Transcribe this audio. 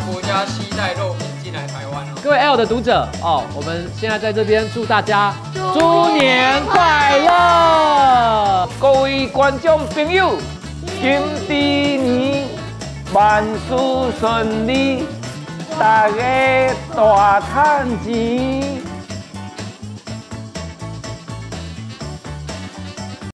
国家期待肉品进来台湾各位 l 的读者哦我们现在在这边祝大家猪年快乐！各位观众朋友金迪年万事顺利大家大吉